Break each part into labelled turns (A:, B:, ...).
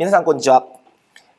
A: 皆さんこんにちは。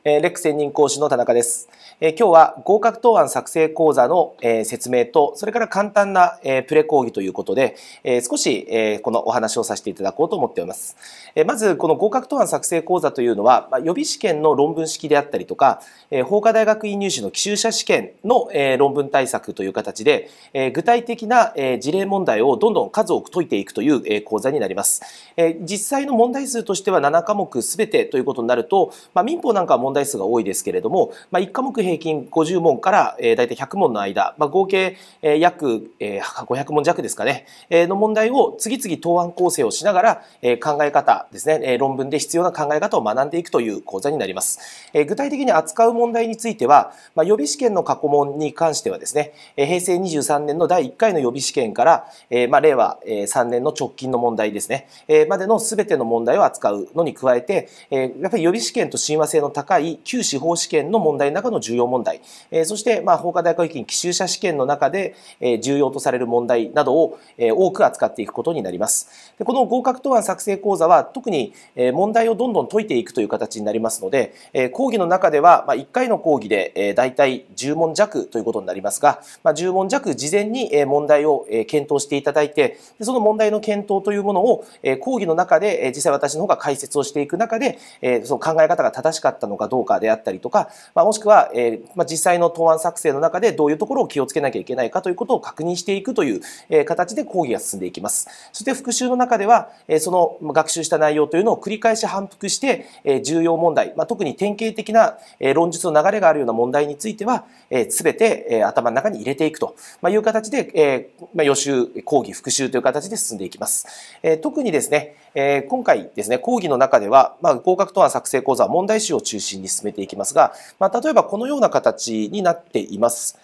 A: えー、レック専任講師の田中です。えー、今日は合格答案作成講座の、えー、説明と、それから簡単な、えー、プレ講義ということで、えー、少し、えー、このお話をさせていただこうと思っております。えー、まず、この合格答案作成講座というのは、予備試験の論文式であったりとか、えー、法科大学院入試の奇襲者試験の、えー、論文対策という形で、えー、具体的な、えー、事例問題をどんどん数多く解いていくという、えー、講座になります。えー、実際の問題数としては7科目すべてということになると、まあ、民法なんかは問題問題数が多いですけれども、まあ、1科目平均50問から、えー、大体100問の間、まあ、合計、えー、約、えー、500問弱ですかね、えー、の問題を次々答案構成をしながら、えー、考え方ですね、えー、論文で必要な考え方を学んでいくという講座になります。えー、具体的に扱う問題については、まあ、予備試験の過去問に関してはですね、えー、平成23年の第1回の予備試験から、えーまあ、令和3年の直近の問題ですね、えー、までの全ての問題を扱うのに加えて、えー、やっぱり予備試験と親和性の高い旧司法試験の問題の中の重要問題、えー、そして、まあ、法科大学院奇襲者試験の中で、えー、重要とされる問題などを、えー、多く扱っていくことになります。でこの合格答案作成講座は特に、えー、問題をどんどん解いていくという形になりますので、えー、講義の中では、まあ、1回の講義で、えー、大体10問弱ということになりますが、まあ、10問弱事前に、えー、問題を、えー、検討していただいて、でその問題の検討というものを、えー、講義の中で、えー、実際私の方が解説をしていく中で、えー、その考え方が正しかったのかどうかであったりとか、まあ、もしくは、えーまあ、実際の答案作成の中でどういうところを気をつけなきゃいけないかということを確認していくという、えー、形で講義が進んでいきます。そして復習の中では、えー、その学習した内容というのを繰り返し反復して、えー、重要問題、まあ、特に典型的な、えー、論述の流れがあるような問題については、えー、全て、えー、頭の中に入れていくという形で、えーまあ、予習、講義、復習という形で進んでいきます。えー、特にですね、えー、今回ですね、講義の中では、まあ、合格答案作成講座は問題集を中心に進めていきますが、まあ、例えばこのような形になっています。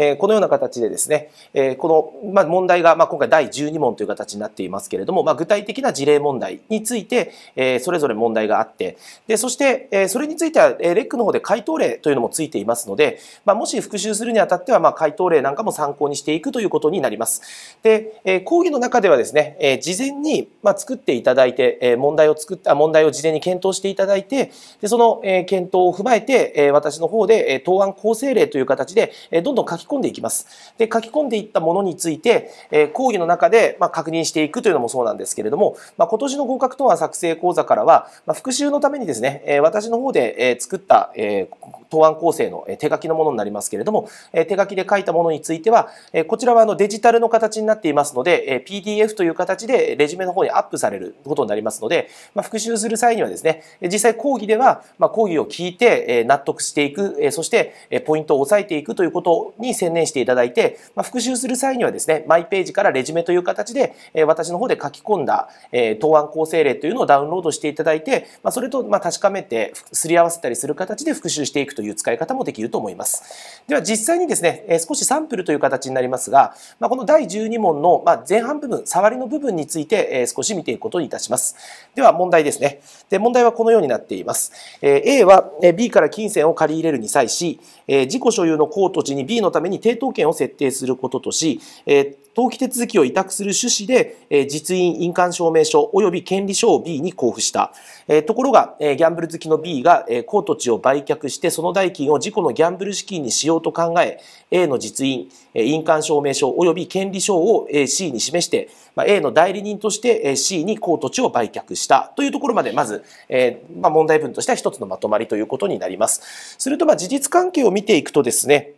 A: えこのような形でですね、えこの、ま問題が、ま今回第12問という形になっていますけれども、ま具体的な事例問題について、えそれぞれ問題があって、で、そして、えそれについては、えレックの方で回答例というのもついていますので、まもし復習するにあたっては、ま回答例なんかも参考にしていくということになります。で、え講義の中ではですね、え事前に、ま作っていただいて、え問題を作った、問題を事前に検討していただいて、でその、え検討を踏まえて、え私の方で、え答案構成例という形で、えどんどん書き込んでいきます。で、書き込んでいったものについて、えー、講義の中で、まあ、確認していくというのもそうなんですけれども、まあ、今年の合格答案作成講座からは、まあ、復習のためにですね、えー、私の方で、えー、作った、えー、答案構成の手書きのものになりますけれども、えー、手書きで書いたものについては、えー、こちらはあのデジタルの形になっていますので、えー、PDF という形でレジュメの方にアップされることになりますので、まあ、復習する際にはですね、実際講義では、まあ、講義を聞いて、え、納得していく、え、そして、え、ポイントを押さえていくということにに専念していただいて、まあ、復習する際にはですね、マイページからレジュメという形で、えー、私の方で書き込んだ、えー、答案構成例というのをダウンロードしていただいて、まあ、それとまあ確かめて、すり合わせたりする形で復習していくという使い方もできると思います。では実際にですね、えー、少しサンプルという形になりますが、まあ、この第12問のまあ前半部分、触りの部分について、えー、少し見ていくことにいたします。では問題ですね。で問題はこのようになっています。えー、A は B から金銭を借り入れるに際し、えー、自己所有の公土地に B のためために抵当権を設定することとし、え、登記手続きを委託する趣旨で、え、実印印鑑証明書及び権利書を B に交付した。え、ところが、え、ギャンブル好きの B が、えー、公土地を売却してその代金を自己のギャンブル資金にしようと考え、A の実印、え、印鑑証明書及び権利書を、え、C に示して、ま、A の代理人として、え、C に公土地を売却したというところまで、まず、えま、問題文としては一つのまとまりということになります。すると、ま、事実関係を見ていくとですね、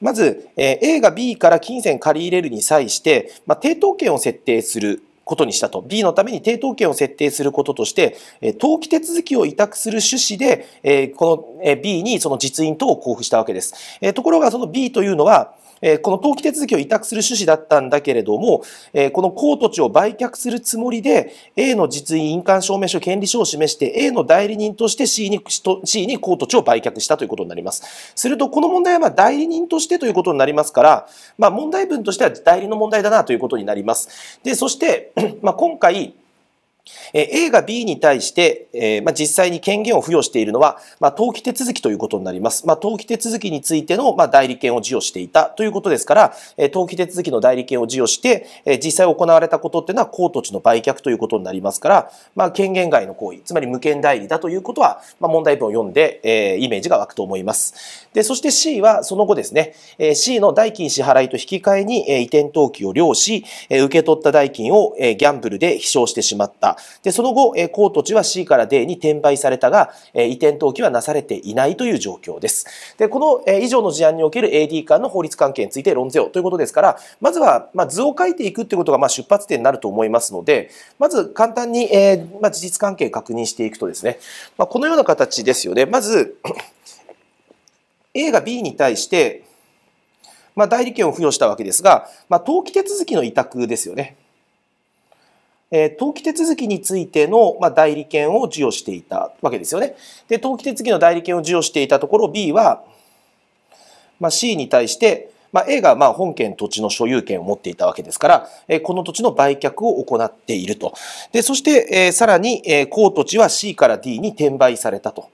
A: まず、え A が B から金銭借り入れるに際して、ま、抵当権を設定することにしたと。B のために抵当権を設定することとして、登記手続きを委託する趣旨で、この B にその実印等を交付したわけです。ところがその B というのは、えこの登記手続きを委託する趣旨だったんだけれども、えこの公土地を売却するつもりで、A の実印印鑑証明書権利書を示して、A の代理人として C に、C に公土地を売却したということになります。すると、この問題はま代理人としてということになりますから、まあ、問題文としては代理の問題だなということになります。で、そして、まあ、今回、え A が B に対して、えま、実際に権限を付与しているのは、ま、登記手続きということになります。ま、登記手続きについての、ま、代理権を授与していたということですから、え、登記手続きの代理権を授与して、え、実際行われたことっていうのは公土地の売却ということになりますから、ま、権限外の行為、つまり無権代理だということは、ま、問題文を読んで、え、イメージが湧くと思います。で、そして C はその後ですね、え、C の代金支払いと引き換えに、え、移転登記を了し、え、受け取った代金を、え、ギャンブルで飛翔してしまった。で、その後、えー、公土地は C から D に転売されたが、え、移転登記はなされていないという状況です。で、この、え、以上の事案における AD 間の法律関係について論ぜよということですから、まずは、まあ、図を書いていくということが、まあ、出発点になると思いますので、まず簡単に、えまあ、事実関係確認していくとですね、まあ、このような形ですよね。まず、A が B に対して、まあ、代理権を付与したわけですが、まあ、登記手続きの委託ですよね。えー、登記手続きについての、ま、代理権を授与していたわけですよね。で、登記手続きの代理権を授与していたところ、B は、まあ、C に対して、まあ、A がまあ本件土地の所有権を持っていたわけですから、えこの土地の売却を行っていると。で、そして、えさらに、え公土地は C から D に転売されたと。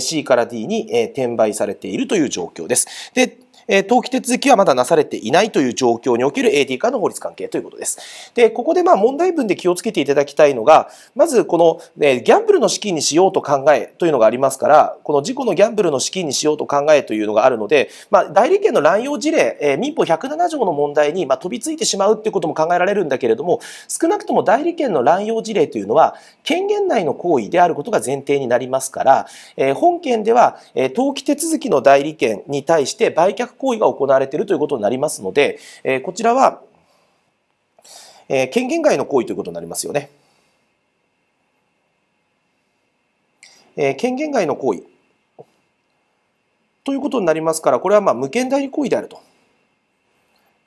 A: C から D に転売されているという状況です。で、え登記手続きはまだなされていないという状況における AD 間の法律関係ということです。で、ここでまあ問題文で気をつけていただきたいのが、まずこの、ね、ギャンブルの資金にしようと考えというのがありますから、この事故のギャンブルの資金にしようと考えというのがあるので、まあ、代理権の乱用事例、え民法107条の問題にま飛びついてしまうっていうことも考えられるんだけれども、少なくとも代理権の乱用事例というのは、権限内の行為であることが前提になりますから、え本件では、え登記手続きの代理権に対して売却行為が行われているということになりますので、えこちらは、え権限外の行為ということになりますよね。え権限外の行為ということになりますから、これはまあ無権代理行為であると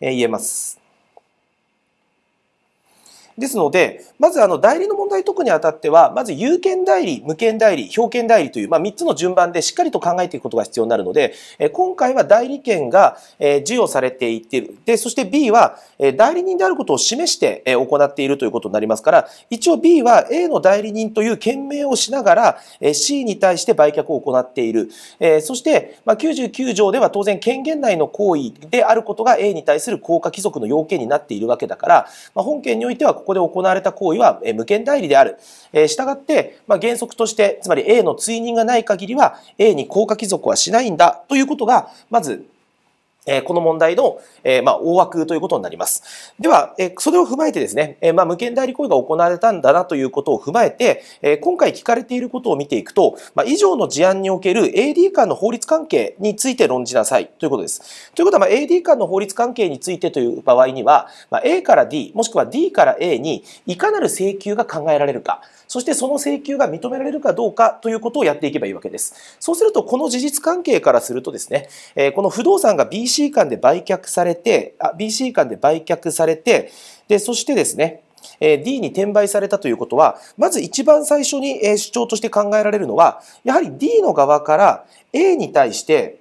A: え言えます。ですので、まずあの代理の問題解くにあたっては、まず有権代理、無権代理、表権代理という、まあ、3つの順番でしっかりと考えていくことが必要になるので、今回は代理権が、授与されていっている。で、そして B は、代理人であることを示して、行っているということになりますから、一応 B は A の代理人という権名をしながら、C に対して売却を行っている。そして、まあ、99条では当然権限内の行為であることが A に対する効果帰属の要件になっているわけだから、まあ、本件においてはこここで行われた行為は無権代理である。したがって、まあ、原則として、つまり A の追認がない限りは A に効果帰属はしないんだということが、まずえこの問題の、えま、大枠ということになります。では、えそれを踏まえてですね、えま、無権代理行為が行われたんだなということを踏まえて、え今回聞かれていることを見ていくと、ま、以上の事案における AD 間の法律関係について論じなさいということです。ということは、ま、AD 間の法律関係についてという場合には、ま、A から D、もしくは D から A にいかなる請求が考えられるか、そしてその請求が認められるかどうかということをやっていけばいいわけです。そうすると、この事実関係からするとですね、えこの不動産が B BC 間で売却されて、あ BC 間で売却されて、で、そしてですね、え D に転売されたということは、まず一番最初に主張として考えられるのは、やはり D の側から A に対して、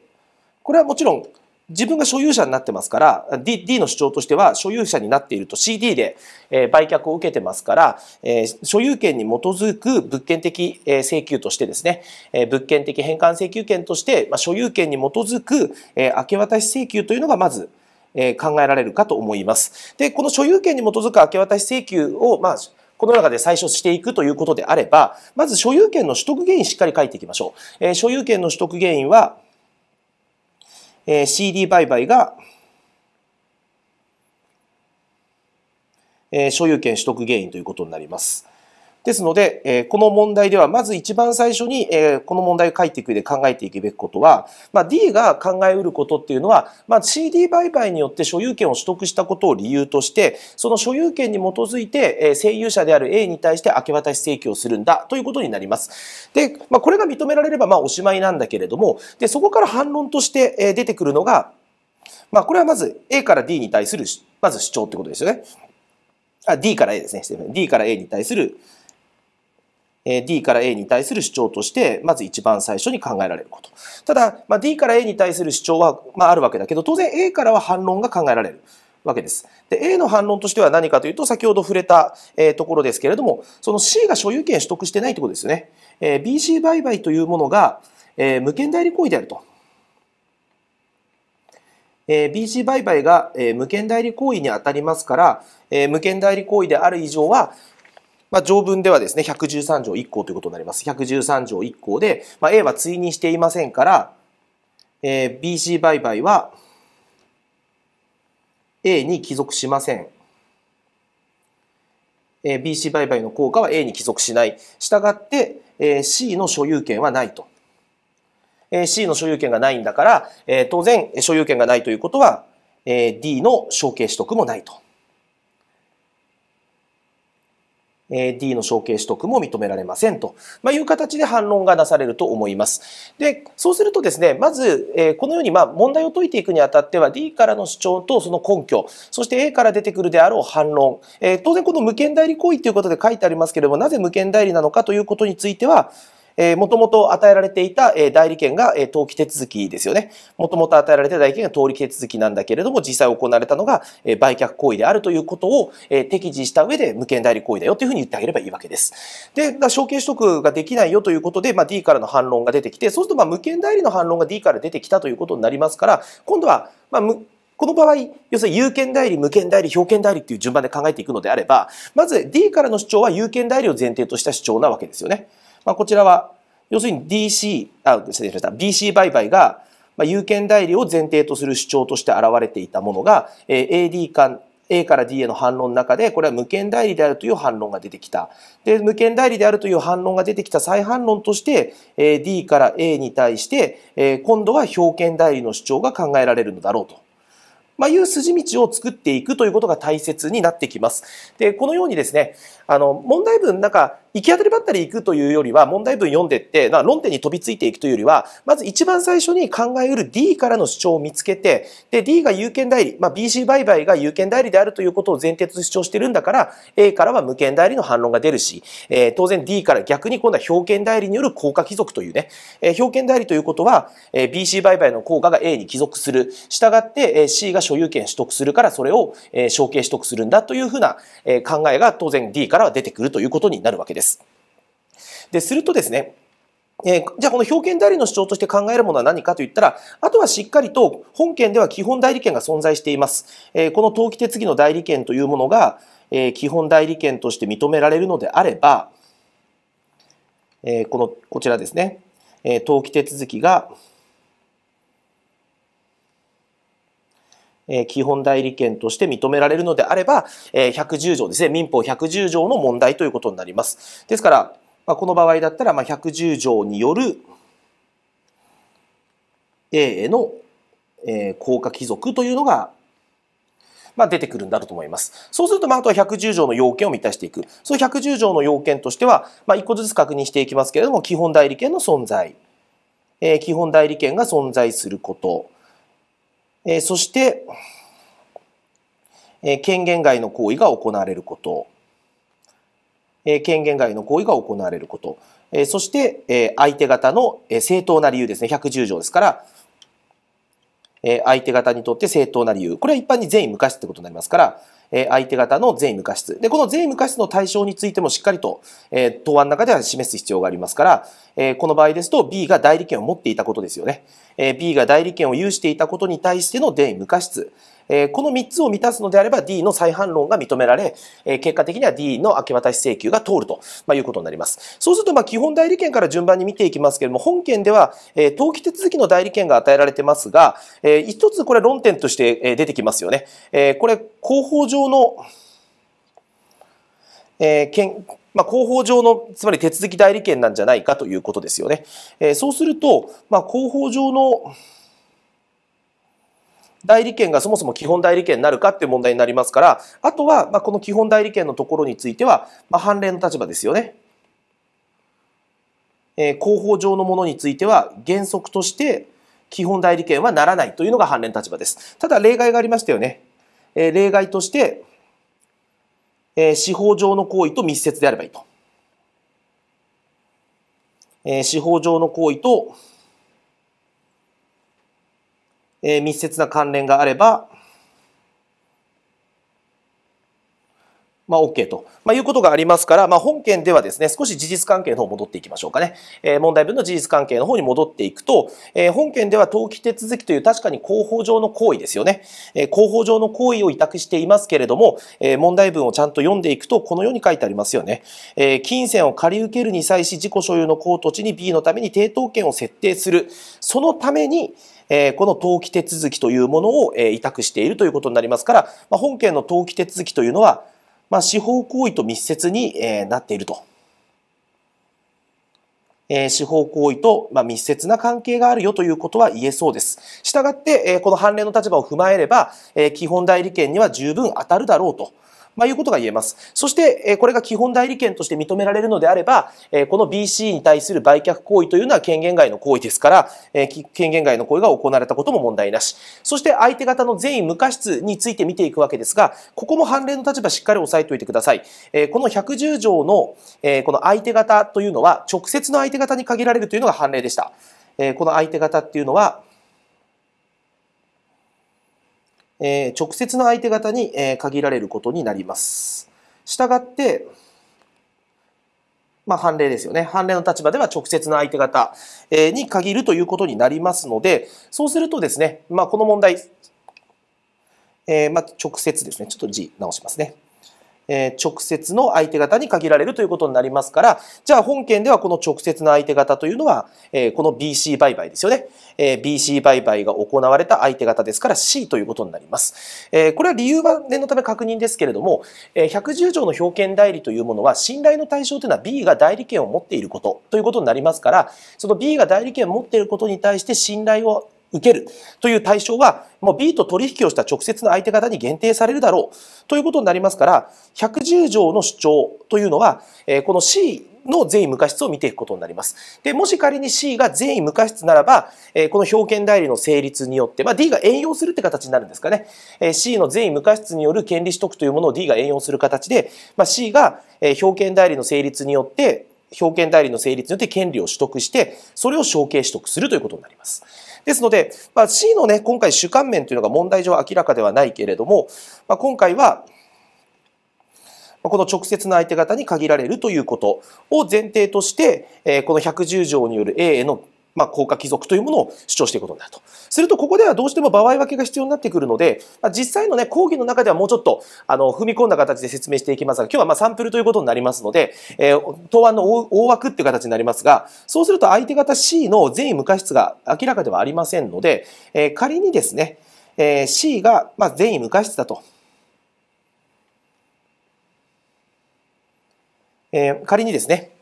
A: これはもちろん自分が所有者になってますから、D, D の主張としては、所有者になっていると CD で、え売却を受けてますから、え所有権に基づく物件的、え請求としてですね、え物件的返還請求権として、ま所有権に基づく、え明け渡し請求というのがまず、え考えられるかと思います。で、この所有権に基づく明け渡し請求を、まあ、この中で最初していくということであれば、まず所有権の取得原因しっかり書いていきましょう。え所有権の取得原因は、えー、CD 売買が、えー、所有権取得原因ということになります。ですので、この問題では、まず一番最初に、この問題を書いていく上で考えていくべきことは、まあ、D が考えうることっていうのは、まあ、CD 売買によって所有権を取得したことを理由として、その所有権に基づいて、え声優者である A に対して明け渡し請求をするんだということになります。で、まあ、これが認められれば、まあ、おしまいなんだけれども、で、そこから反論として、出てくるのが、まあ、これはまず A から D に対する、まず主張ってことですよね。あ、D から A ですね。D から A に対する D から A に対する主張として、まず一番最初に考えられること。ただ、まあ、D から A に対する主張は、まあ、あるわけだけど、当然 A からは反論が考えられる。わけです。で、A の反論としては何かというと、先ほど触れた、えー、ところですけれども、その C が所有権取得してないということですよね。えー、BC 売買というものが、えー、無権代理行為であると。えー、BC 売買が、えー、無権代理行為にあたりますから、えー、無権代理行為である以上は、まあ、条文ではですね、113条1項ということになります。113条1項で、まあ、A は追認していませんから、えー、BC 売買は、A に帰属しません。えー、BC 売買の効果は A に帰属しない。したがって、えー、C の所有権はないと。えー、C の所有権がないんだから、えー、当然所有権がないということは、えー、D の承継取得もないと。D の承継取得も認められませんと、まいう形で反論がなされると思います。で、そうするとですね、まず、このようにま問題を解いていくにあたっては D からの主張とその根拠、そして A から出てくるであろう反論、当然この無権代理行為ということで書いてありますけれども、なぜ無権代理なのかということについては、えー、もともと与えられていた、え、代理権が、え、登記手続きですよね。もともと与えられた代理権が登記手続きなんだけれども、実際行われたのが、え、売却行為であるということを、え、適時した上で無権代理行為だよというふうに言ってあげればいいわけです。で、承継取得ができないよということで、まあ、D からの反論が出てきて、そうするとまあ無権代理の反論が D から出てきたということになりますから、今度は、まあ、この場合、要するに有権代理、無権代理、表権代理っていう順番で考えていくのであれば、まず D からの主張は有権代理を前提とした主張なわけですよね。まあ、こちらは要するに DC、あ、失礼しました。BC 売買が、まあ、有権代理を前提とする主張として現れていたものが、えー、AD 間、A から D への反論の中で、これは無権代理であるという反論が出てきた。で、無権代理であるという反論が出てきた再反論として、D から A に対して、今度は表権代理の主張が考えられるのだろうと。まあ、いう筋道を作っていくということが大切になってきます。で、このようにですね、あの、問題文なんか、行き当たりばったり行くというよりは、問題文読んでって、な論点に飛びついていくというよりは、まず一番最初に考えうる D からの主張を見つけて、で、D が有権代理、まあ、BC 売買が有権代理であるということを前提と主張してるんだから、A からは無権代理の反論が出るし、えー、当然 D から逆に今度は表権代理による効果帰属というね、えー、表権代理ということは、えー、BC 売買の効果が A に帰属する。したがって、えー、C が所有権取得するから、それを、えー、承継取得するんだというふうな、えー、考えが当然 D からは出てくるということになるわけです。で、すで、するとですね、えー、じゃあこの表権代理の主張として考えるものは何かといったら、あとはしっかりと本件では基本代理権が存在しています。えー、この登記手続きの代理権というものが、えー、基本代理権として認められるのであれば、え、この、こちらですね、え、登記手続きが、え基本代理権として認められるのであれば、え110条ですね、民法110条の問題ということになります。ですから、ま、この場合だったら、ま、110条による A への、え、効果帰属というのが、まあ、出てくるんだろうと思います。そうすると、まあ、あとは110条の要件を満たしていく。その110条の要件としては、まあ、一個ずつ確認していきますけれども、基本代理権の存在、えー、基本代理権が存在すること、えー、そして、えー、権限外の行為が行われること、え権限外の行為が行われること。えそして、え相手方のえ正当な理由ですね。110条ですから、え相手方にとって正当な理由。これは一般に善意無過失ってことになりますから、え相手方の善意無過失。で、この善意無過失の対象についてもしっかりと、え答案の中では示す必要がありますから、えこの場合ですと B が代理権を持っていたことですよね。え B が代理権を有していたことに対しての善意無過失。えこの3つを満たすのであれば D の再反論が認められ、え結果的には D の明け渡し請求が通ると、まいうことになります。そうすると、ま基本代理権から順番に見ていきますけれども、本件では、え登記手続きの代理権が与えられてますが、え一つこれ論点として出てきますよね。えこれ、広報上の、えー、まあ、広報上の、つまり手続き代理権なんじゃないかということですよね。えー、そうすると、まあ、広報上の、代理権がそもそも基本代理権になるかっていう問題になりますから、あとは、まあ、この基本代理権のところについては、まあ、判例の立場ですよね。えー、広報上のものについては、原則として基本代理権はならないというのが判例の立場です。ただ、例外がありましたよね。えー、例外として、えー、司法上の行為と密接であればいいと。えー、司法上の行為とえー、密接な関連があれば、まあ、OK と、まあ、いうことがありますから、まあ、本件ではですね、少し事実関係の方戻っていきましょうかね。えー、問題文の事実関係の方に戻っていくと、えー、本件では登記手続きという確かに広報上の行為ですよね。えー、広報上の行為を委託していますけれども、えー、問題文をちゃんと読んでいくと、このように書いてありますよね。えー、金銭を借り受けるに際し、自己所有の公土地に B のために抵当権を設定する。そのために、えこの登記手続きというものを、え委託しているということになりますから、ま、本件の登記手続きというのは、ま、司法行為と密接に、えなっていると。え司法行為と、ま密接な関係があるよということは言えそうです。したがって、えこの判例の立場を踏まえれば、え基本代理権には十分当たるだろうと。まあ、いうことが言えます。そして、これが基本代理権として認められるのであれば、この BC に対する売却行為というのは権限外の行為ですから、権限外の行為が行われたことも問題なし。そして相手方の善意無過失について見ていくわけですが、ここも判例の立場しっかり押さえておいてください。この110条のこの相手方というのは直接の相手方に限られるというのが判例でした。この相手方っていうのは、え直接の相手方に、え限られることになります。したがって、まあ、判例ですよね。判例の立場では直接の相手方に限るということになりますので、そうするとですね、まあ、この問題、えー、まあ、直接ですね。ちょっと字直しますね。え直接の相手方に限られるということになりますから、じゃあ本件ではこの直接の相手方というのは、えこの BC 売買ですよね。え BC 売買が行われた相手方ですから C ということになります。えこれは理由は念のため確認ですけれども、え110条の表権代理というものは信頼の対象というのは B が代理権を持っていることということになりますから、その B が代理権を持っていることに対して信頼を受けるという対象は、もう B と取引をした直接の相手方に限定されるだろうということになりますから、110条の主張というのは、この C の善意無過失を見ていくことになります。で、もし仮に C が善意無過失ならば、この表権代理の成立によって、まあ、D が援用するって形になるんですかね。C の善意無過失による権利取得というものを D が援用する形で、まあ、C が表権代理の成立によって、表権代理の成立によって権利を取得して、それを承継取得するということになります。ですので、まあ、C のね、今回主観面というのが問題上明らかではないけれども、まあ、今回は、この直接の相手方に限られるということを前提として、この110条による A へのまあ、効果帰属というものを主張していくことになると。すると、ここではどうしても場合分けが必要になってくるので、まあ、実際のね、講義の中ではもうちょっと、あの、踏み込んだ形で説明していきますが、今日はまあサンプルということになりますので、えー、答案の大枠っていう形になりますが、そうすると相手方 C の善意無過失が明らかではありませんので、えー、仮にですね、えー、C が、まあ、善意無過失だと。えー、仮にですね、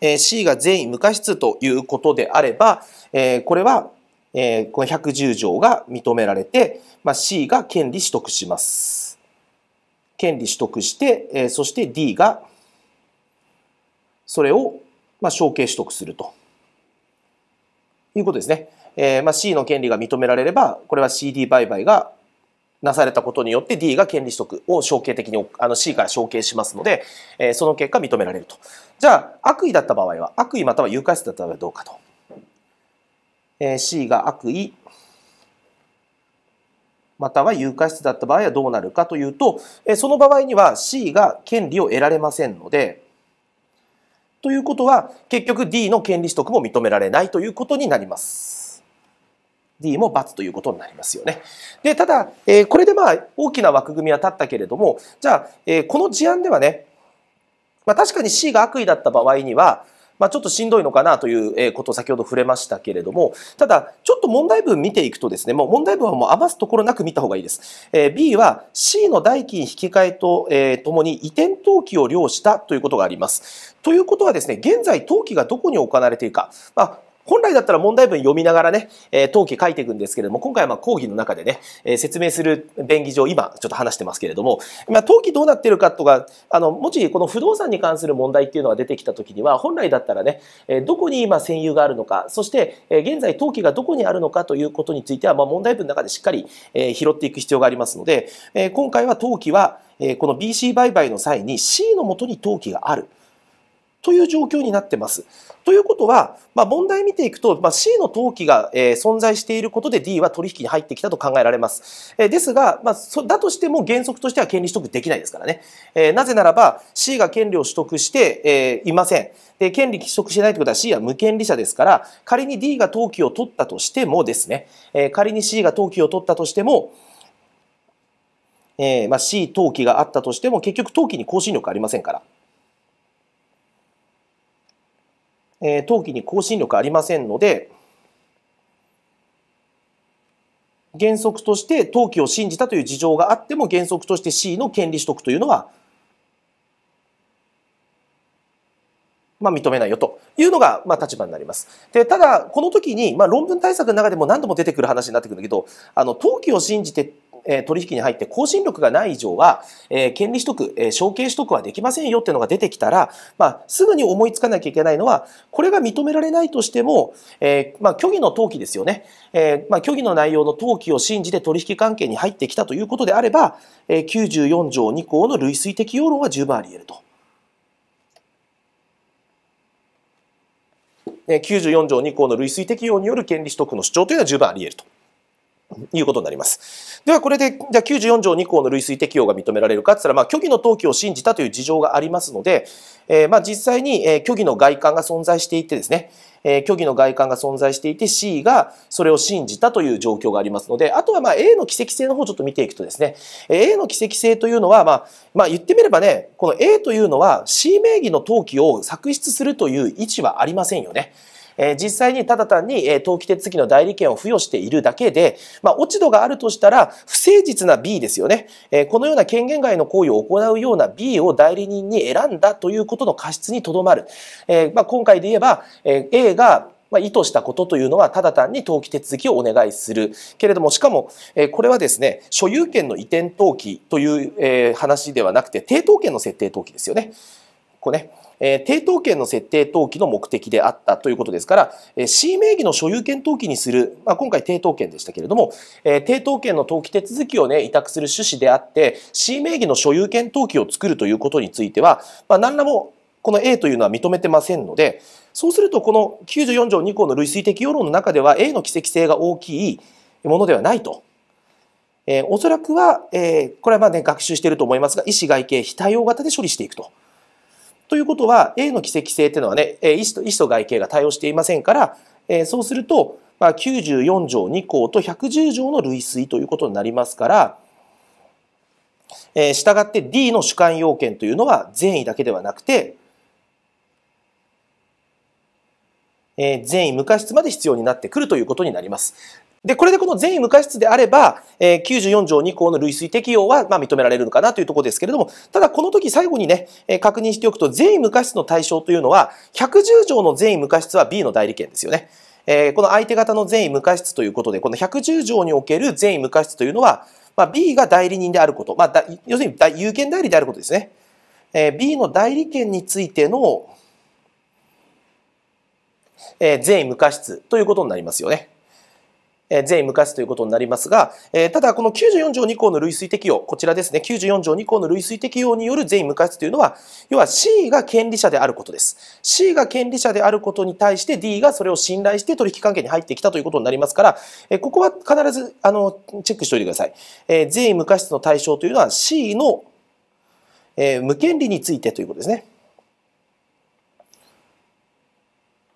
A: C が善意無過失ということであれば、これはこの110条が認められて、まあ C が権利取得します。権利取得して、そして D がそれをまあ承継取得するということですね。えーまあ C の権利が認められれば、これは CD 売買がなされたことによって D が権利取得を承継的にあの C から承継しますので、えー、その結果認められると。じゃあ、悪意だった場合は、悪意または誘拐質だった場合はどうかと。えー、C が悪意、または有価質だった場合はどうなるかというと、えー、その場合には C が権利を得られませんので、ということは、結局 D の権利取得も認められないということになります。D も×ということになりますよね。で、ただ、えー、これでまあ大きな枠組みは立ったけれども、じゃあ、えー、この事案ではね、まあ確かに C が悪意だった場合には、まあちょっとしんどいのかなということを先ほど触れましたけれども、ただ、ちょっと問題文見ていくとですね、もう問題文はもう余すところなく見た方がいいです。えー、B は C の代金引き換えと、えー、ともに移転登記を了したということがあります。ということはですね、現在登記がどこに行われているか、まあ本来だったら問題文読みながらね、えー、登記書いていくんですけれども、今回はまあ講義の中でね、えー、説明する便宜上、今ちょっと話してますけれども、まあ、登記どうなってるかとか、あの、もしこの不動産に関する問題っていうのが出てきたときには、本来だったらね、えー、どこに今占有があるのか、そして、えー、現在登記がどこにあるのかということについては、まあ、問題文の中でしっかり、えー、拾っていく必要がありますので、えー、今回は登記は、えー、この BC 売買の際に C のもとに登記がある。という状況になってます。ということは、まあ、問題見ていくと、まあ、C の登記が、えー、存在していることで D は取引に入ってきたと考えられます。えー、ですが、まあ、そだとしても原則としては権利取得できないですからね。えー、なぜならば C が権利を取得して、え、いません。で、権利取得してないということは C は無権利者ですから、仮に D が登記を取ったとしてもですね、えー、仮に C が登記を取ったとしても、えーまあ、C 登記があったとしても、結局登記に更新力ありませんから。えー、登記に更新力ありませんので、原則として登記を信じたという事情があっても原則として C の権利取得というのは、まあ、認めないよというのが、まあ、立場になります。で、ただ、この時に、まあ、論文対策の中でも何度も出てくる話になってくるんだけど、あの、登記を信じてえ取引に入って更新力がない以上は、え権利取得、え承継取得はできませんよっていうのが出てきたら、まあ、すぐに思いつかなきゃいけないのは、これが認められないとしても、えまあ、虚偽の登記ですよね。えまあ、虚偽の内容の登記を信じて取引関係に入ってきたということであれば、え94条2項の類推適用論は十分あり得ると。94条2項の類推適用による権利取得の主張というのは十分あり得ると。いうことになります。では、これで、じゃあ94条2項の類推適用が認められるかって言ったら、まあ、虚偽の登記を信じたという事情がありますので、えー、まあ、実際に、えー、虚偽の外観が存在していてですね、えー、虚偽の外観が存在していて C がそれを信じたという状況がありますので、あとはまあ A の奇跡性の方をちょっと見ていくとですね、A の奇跡性というのは、まあ、まあ言ってみればね、この A というのは C 名義の登記を作出するという位置はありませんよね。え実際にただ単に、え登記手続きの代理権を付与しているだけで、まあ、落ち度があるとしたら、不誠実な B ですよね。えこのような権限外の行為を行うような B を代理人に選んだということの過失にとどまる。えまあ、今回で言えば、え A がまあ、意図したことというのは、ただ単に登記手続きをお願いする。けれども、しかも、えこれはですね、所有権の移転登記という、え話ではなくて、抵当権の設定登記ですよね。こうね。えー、抵当権の設定登記の目的であったということですから、えー、C 名義の所有権登記にする、まあ、今回抵当権でしたけれども、えー、抵当権の登記手続きをね、委託する趣旨であって、C 名義の所有権登記を作るということについては、まあ、何らもこの A というのは認めてませんので、そうするとこの94条2項の類推的要論の中では A の奇跡性が大きいものではないと。えー、おそらくは、えー、これはまあね、学習していると思いますが、意思外形非対応型で処理していくと。ということは、A の奇跡性っていうのはね、意思と意思と外形が対応していませんから、えそうすると、まあ、94条2項と110条の類推ということになりますから、えー、従って D の主観要件というのは善意だけではなくて、えー、善意無過失まで必要になってくるということになります。で、これでこの善意無過失であれば、えー、94条2項の類推適用は、ま、認められるのかなというところですけれども、ただこの時最後にね、え、確認しておくと、善意無過失の対象というのは、110条の善意無過失は B の代理権ですよね。えー、この相手方の善意無過失ということで、この110条における善意無過失というのは、まあ、B が代理人であること、まあ、要するに有権代理であることですね。えー、B の代理権についての、えー、善意無過失ということになりますよね。善意無過失ということになりますが、ただこの94条2項の類推適用、こちらですね、94条2項の類推適用による善意無過失というのは、要は C が権利者であることです。C が権利者であることに対して D がそれを信頼して取引関係に入ってきたということになりますから、ここは必ずあのチェックしておいてください。善意無過失の対象というのは C の無権利についてということですね。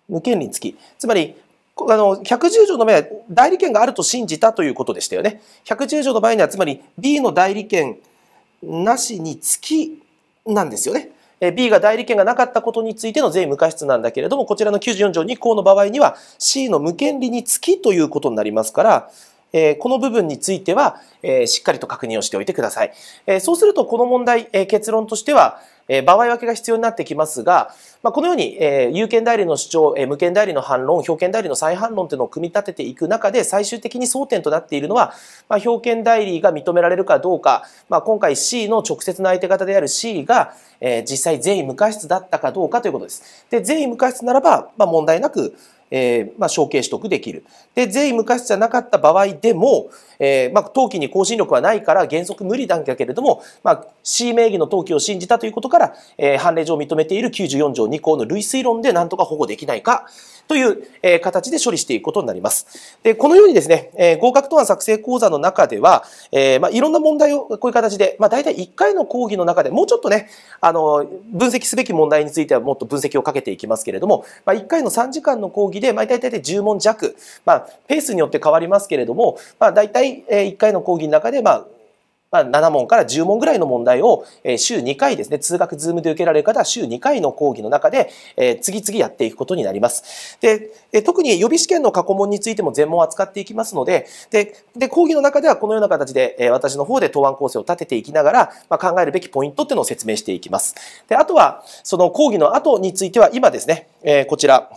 A: 無権利につき。つまり、あの、110条の場合は代理権があると信じたということでしたよね。110条の場合には、つまり B の代理権なしにつきなんですよね。B が代理権がなかったことについての税無過失なんだけれども、こちらの94条2項の場合には C の無権利につきということになりますから、えこの部分については、えしっかりと確認をしておいてください。えそうすると、この問題、え結論としては、え場合分けが必要になってきますが、まあ、このように、え有権代理の主張、え無権代理の反論、表権代理の再反論というのを組み立てていく中で、最終的に争点となっているのは、まあ、表権代理が認められるかどうか、まあ、今回 C の直接の相手方である C が、え実際善意無過失だったかどうかということです。で、善意無過失ならば、ま、問題なく、えー、まあ、承継取得できる。で、税無過失じゃなかった場合でも、えー、まあ、登記に更新力はないから原則無理なんだけれども、まあ、C 名義の登記を信じたということから、えー、判例上認めている94条2項の類推論で何とか保護できないかという、えー、形で処理していくことになります。で、このようにですね、えー、合格答案作成講座の中では、えー、まあ、いろんな問題をこういう形で、まあ、大体1回の講義の中でもうちょっとね、あの、分析すべき問題についてはもっと分析をかけていきますけれども、まあ、1回の3時間の講義で、まあ、大体10問弱、まあ、ペースによって変わりますけれども、まあ、大体1回の講義の中で、まあ、まあ、7問から10問ぐらいの問題を、え週2回ですね、通学ズームで受けられる方は週2回の講義の中で、え次々やっていくことになります。で、え特に予備試験の過去問についても全問扱っていきますので、で、で講義の中ではこのような形で、え私の方で答案構成を立てていきながら、まあ、考えるべきポイントっていうのを説明していきます。で、あとは、その講義の後については今ですね、えこちら、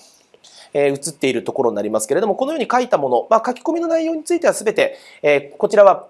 A: え映っているところになりますけれども、このように書いたもの、まあ、書き込みの内容については全て、えこちらは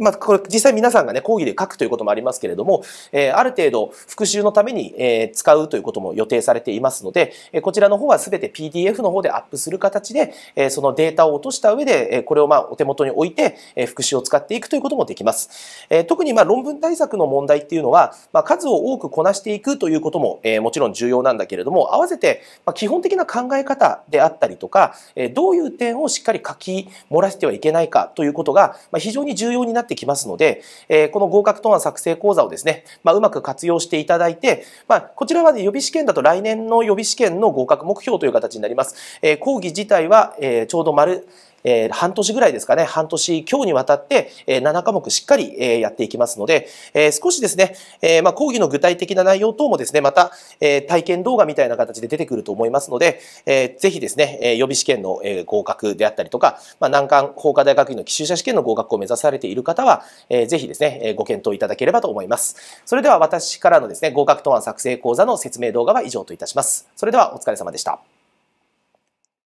A: まあ、これ実際皆さんがね、講義で書くということもありますけれども、えー、ある程度復習のために、えー、使うということも予定されていますので、えー、こちらの方はすべて PDF の方でアップする形で、えー、そのデータを落とした上で、えー、これをまあお手元に置いて、えー、復習を使っていくということもできます。えー、特にまあ論文対策の問題っていうのは、まあ、数を多くこなしていくということも、えー、もちろん重要なんだけれども、合わせて、まあ、基本的な考え方であったりとか、えー、どういう点をしっかり書き漏らしてはいけないかということが、まあ、非常に重要になってってきますので、えー、この合格答案作成講座をですね、まあ、うまく活用していただいて、まあ、こちらは、ね、予備試験だと来年の予備試験の合格目標という形になります。えー、講義自体は、えー、ちょうど丸、えー、半年ぐらいですかね、半年強にわたって、えー、7科目しっかり、えー、やっていきますので、えー、少しですね、えー、まあ講義の具体的な内容等もですね、また、えー、体験動画みたいな形で出てくると思いますので、えー、ぜひですね、えー、予備試験の、えー、合格であったりとか、まあ、難関法科大学院の奇襲者試験の合格を目指されている方は、えー、ぜひですね、えー、ご検討いただければと思います。それでは私からのですね、合格答案作成講座の説明動画は以上といたします。それではお疲れ様でした。